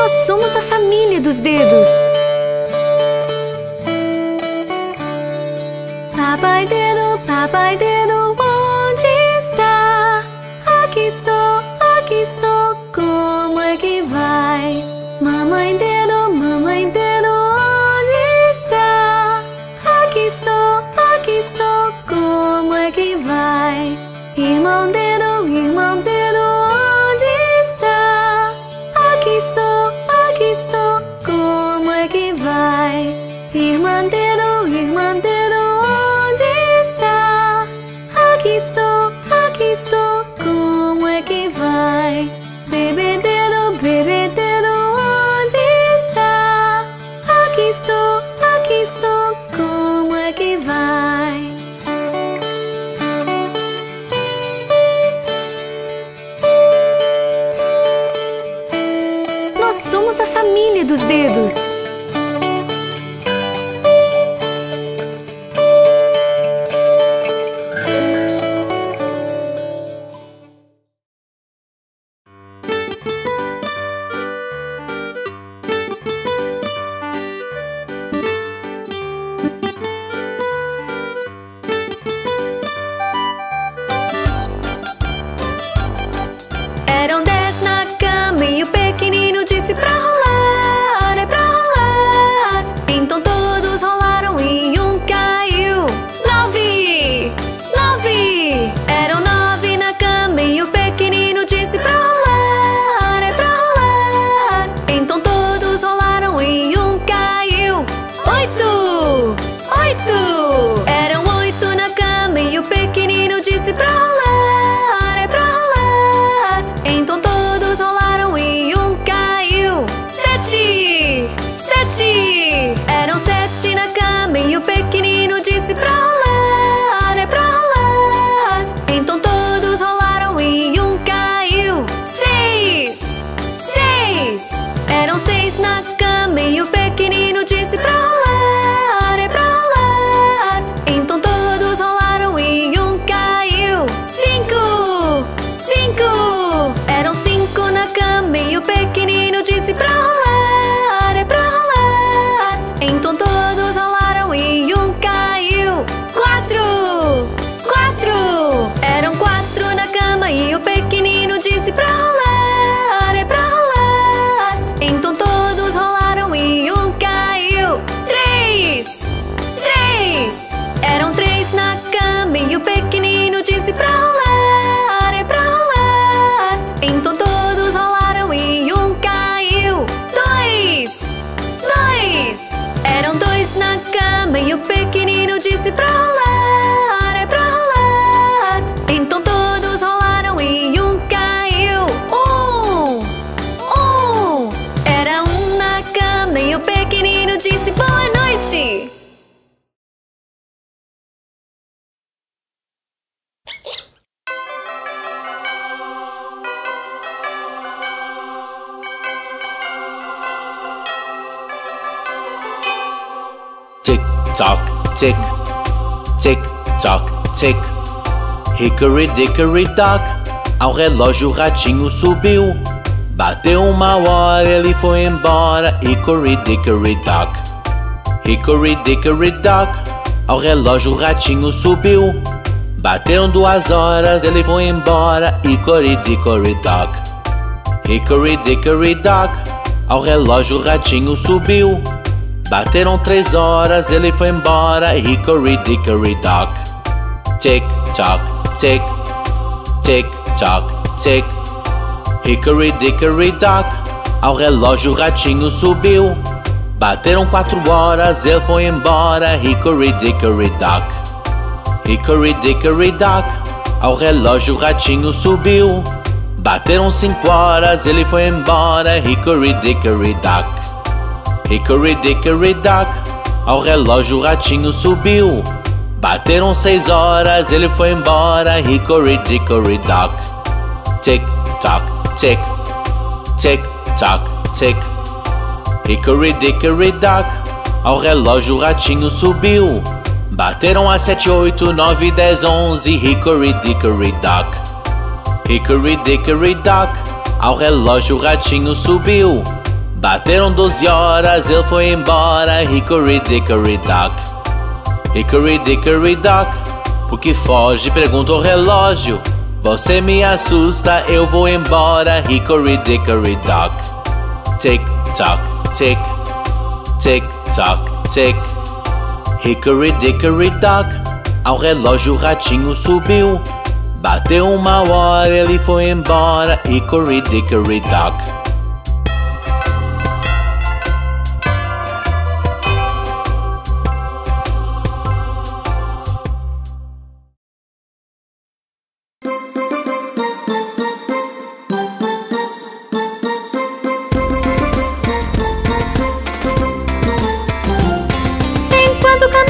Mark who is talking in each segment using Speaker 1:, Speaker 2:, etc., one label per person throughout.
Speaker 1: Nós somos a família dos dedos. Papai dedo, pequenino disse pra rolar, é pra rolar. Então todos rolaram e um caiu. Sete, sete. Eram sete na cama e o pequenino disse pra rolar, é pra rolar. Então todos rolaram e um caiu. Seis, seis. Eram seis na cama e o pequenino disse pra rolar, e o pequenino disse pra rolar, é pra rolar. Então todos rolaram e um caiu. Três, três. Eram três na cama e o pequenino disse pra rolar, é pra rolar. Então todos rolaram e um caiu. Dois, dois. Eram dois na cama e o pequenino disse pra rolar,
Speaker 2: tock, tick, tick tock, tick. Hickory dickory dock, ao relógio o ratinho subiu. Bateu uma hora, ele foi embora. Hickory dickory dock. Hickory dickory dock, ao relógio o ratinho subiu. Bateram duas horas, ele foi embora. Hickory dickory dock. Hickory dickory dock, ao relógio o ratinho subiu. Bateram três horas, ele foi embora. Hickory dickory dock. Tick tock, tick, tick tock, tick. Hickory dickory dock, ao relógio o ratinho subiu. Bateram quatro horas, ele foi embora. Hickory dickory dock. Hickory dickory dock, ao relógio o ratinho subiu. Bateram cinco horas, ele foi embora. Hickory dickory dock. Hickory dickory dock, ao relógio o ratinho subiu. Bateram seis horas, ele foi embora. Hickory dickory dock. Tick tock, tick, tick tock, tick. Hickory dickory dock, ao relógio o ratinho subiu. Bateram às sete, oito, nove, dez, onze. Hickory dickory dock. Hickory dickory dock, ao relógio o ratinho subiu. Bateram doze horas, ele foi embora. Hickory dickory dock. Hickory dickory dock. Por que foge? Pergunta o relógio. Você me assusta, eu vou embora. Hickory dickory dock. Tick tock, tick. Tick tock, tick. Hickory dickory dock. Ao relógio o ratinho subiu. Bateu uma hora, ele foi embora. Hickory dickory dock.
Speaker 1: enquanto caminho. Tá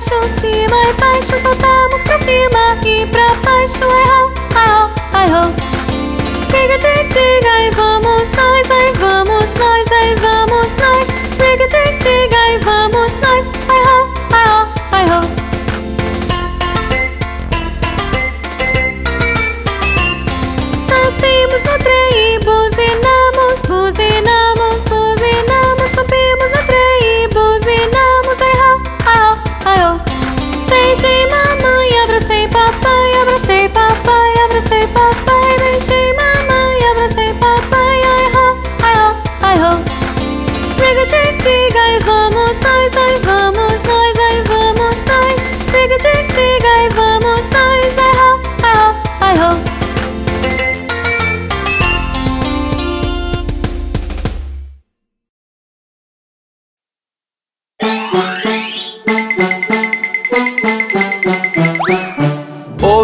Speaker 1: baixo, cima e baixo soltamos pra cima e pra baixo Ai ho, ai ho, ai ho. Briga de tiga e vamos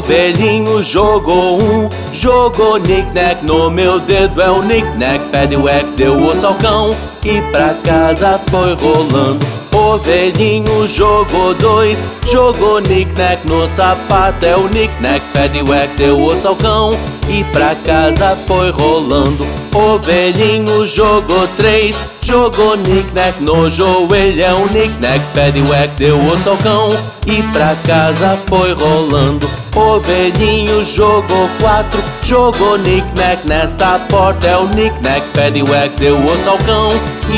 Speaker 2: velhinho jogou um Jogou knick-knack no meu dedo É o knick-knack, paddywhack, deu o salcão E pra casa foi rolando. O velhinho jogou dois Jogou knick-knack no sapato É o knick-knack, paddywhack, deu o salcão E pra casa foi rolando. O velhinho jogou três Jogou knick-knack no joelho É o knick-knack, paddywhack, deu o salcão E pra casa foi rolando o velhinho jogou quatro, jogou knick-knack nesta porta. É o knick-knack, paddywhack, deu o salcão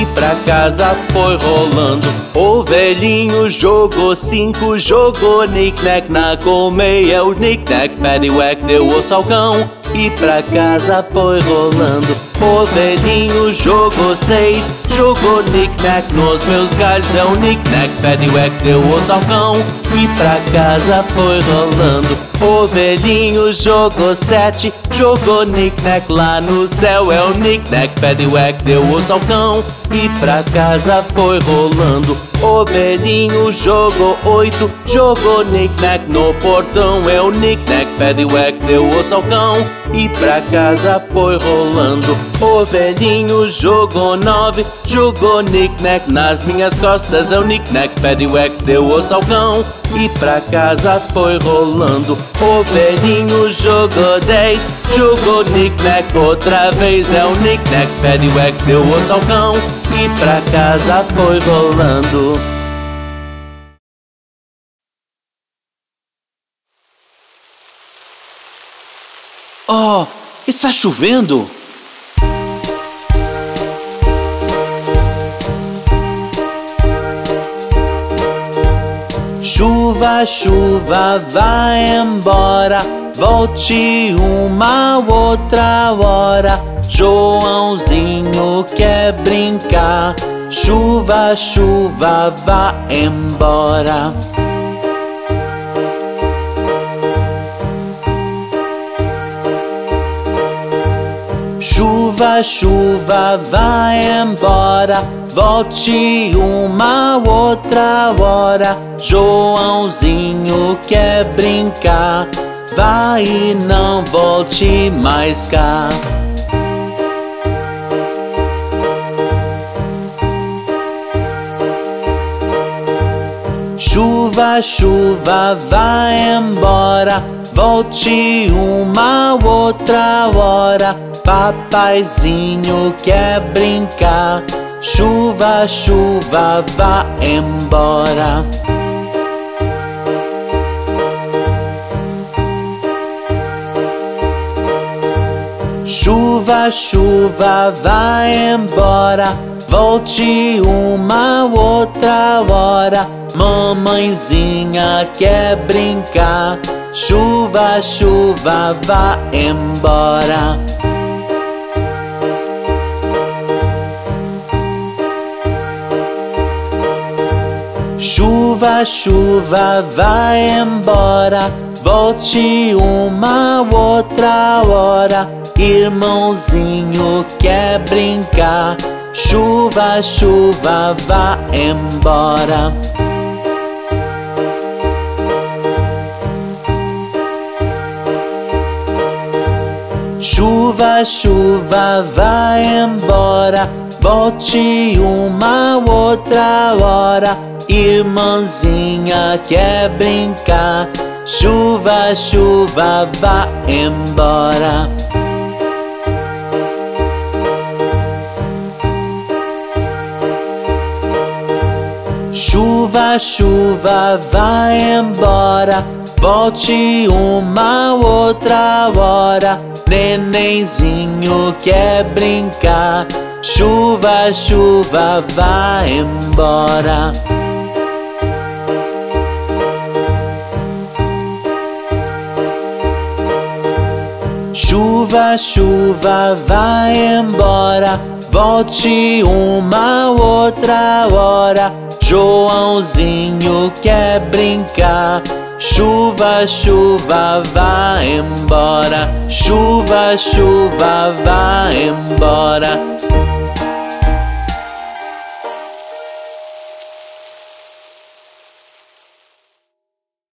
Speaker 2: e pra casa foi rolando. O velhinho jogou cinco, jogou knick-knack na colmeia. É o knick-knack, paddywhack, deu o salcão e pra casa foi rolando. O velhinho jogou seis, jogou knick-knack nos meus galhos. É o knick-knack, paddywhack, deu o salcão e pra casa foi rolando. O velhinho jogou sete, jogou knick-knack lá no céu. É o knick-knack, paddywhack, deu o salcão e pra casa foi rolando. O velhinho jogou oito, jogou knick-knack no portão. É o knick-knack, paddywhack, deu o salcão e pra casa foi rolando. O velhinho jogou nove, jogou knick-knack nas minhas costas. É o knick-knack, paddywhack, deu o salcão e pra casa foi rolando. O velhinho jogou dez, jogou knick-knack outra vez. É o knick-knack, paddywhack, deu o salcão e pra casa foi rolando. Oh, está chovendo? Chuva, chuva, vai embora. Volte uma outra hora. Joãozinho quer brincar. Chuva, chuva, vá embora. Chuva, chuva, vai embora. Volte uma outra hora. Joãozinho quer brincar. Vai e não volte mais cá. Chuva, chuva, vai embora. Volte uma outra hora. Papaizinho quer brincar. Chuva, chuva, vá embora. Chuva, chuva, vai embora. Volte uma outra hora. Mamãezinha quer brincar. Chuva, chuva, vá embora. Chuva, chuva, vai embora. Volte uma outra hora. Irmãozinho quer brincar. Chuva, chuva, vá embora. Chuva, chuva, vai embora. Volte uma outra hora. Irmãzinha quer brincar. Chuva, chuva, vá embora. Chuva, chuva, vai embora. Volte uma outra hora. Nenenzinho quer brincar. Chuva, chuva, vai embora. Chuva, chuva, vai embora. Volte uma outra hora. Joãozinho quer brincar. Chuva, chuva, vai embora. Chuva, chuva, vai embora.